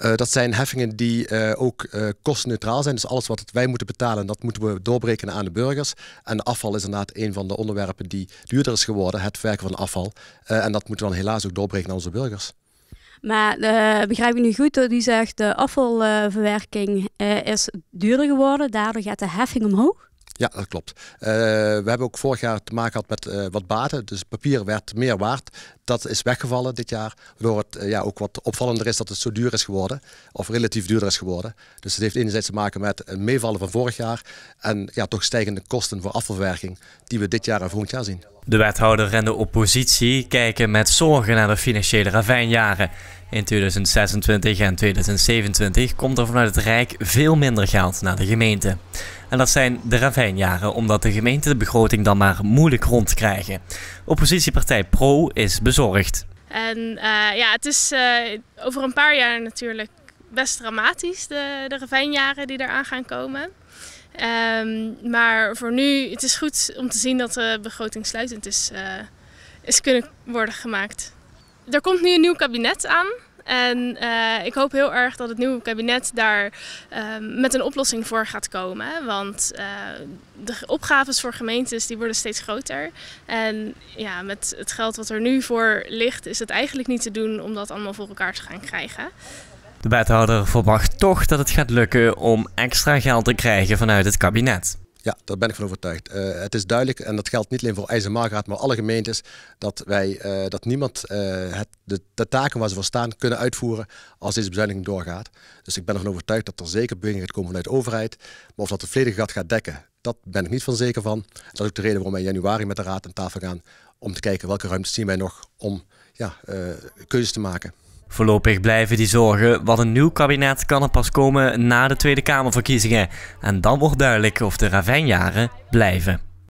Uh, dat zijn heffingen die uh, ook uh, kostneutraal zijn. Dus alles wat wij moeten betalen, dat moeten we doorbreken aan de burgers. En afval is inderdaad een van de onderwerpen die duurder is geworden, het verwerken van afval. en dat moeten we dan helaas ook doorbreken aan onze burgers. Maar begrijp ik nu goed dat u zegt de afvalverwerking is duurder geworden, daardoor gaat de heffing omhoog? Ja, dat klopt. Uh, we hebben ook vorig jaar te maken gehad met uh, wat baten. Dus papier werd meer waard. Dat is weggevallen dit jaar. Waardoor het uh, ja, ook wat opvallender is dat het zo duur is geworden. Of relatief duurder is geworden. Dus het heeft enerzijds te maken met een meevallen van vorig jaar. En ja, toch stijgende kosten voor afvalverwerking. Die we dit jaar en volgend jaar zien. De wethouder en de oppositie kijken met zorgen naar de financiële ravijnjaren. In 2026 en 2027 komt er vanuit het Rijk veel minder geld naar de gemeente. En dat zijn de ravijnjaren, omdat de gemeente de begroting dan maar moeilijk rondkrijgen. Oppositiepartij Pro is bezorgd. En uh, ja, het is uh, over een paar jaar natuurlijk best dramatisch, de, de ravijnjaren die eraan gaan komen. Um, maar voor nu, het is goed om te zien dat de begroting sluitend is, uh, is kunnen worden gemaakt. Er komt nu een nieuw kabinet aan. En uh, ik hoop heel erg dat het nieuwe kabinet daar uh, met een oplossing voor gaat komen. Want uh, de opgaves voor gemeentes die worden steeds groter. En ja, met het geld wat er nu voor ligt is het eigenlijk niet te doen om dat allemaal voor elkaar te gaan krijgen. De wethouder verwacht toch dat het gaat lukken om extra geld te krijgen vanuit het kabinet. Ja, daar ben ik van overtuigd. Uh, het is duidelijk, en dat geldt niet alleen voor IJzermargraat, maar alle gemeentes, dat, wij, uh, dat niemand uh, het, de, de, taken waar ze voor staan kunnen uitvoeren als deze bezuiniging doorgaat. Dus ik ben ervan overtuigd dat er zeker beweging gaat komen vanuit de overheid. Maar of dat het volledige gat gaat dekken, dat ben ik niet van zeker van. Dat is ook de reden waarom wij in januari met de raad aan tafel gaan om te kijken welke ruimte zien wij nog om ja, keuzes te maken. Voorlopig blijven die zorgen, wat een nieuw kabinet kan er pas komen na de Tweede Kamerverkiezingen. En dan wordt duidelijk of de ravijnjaren blijven.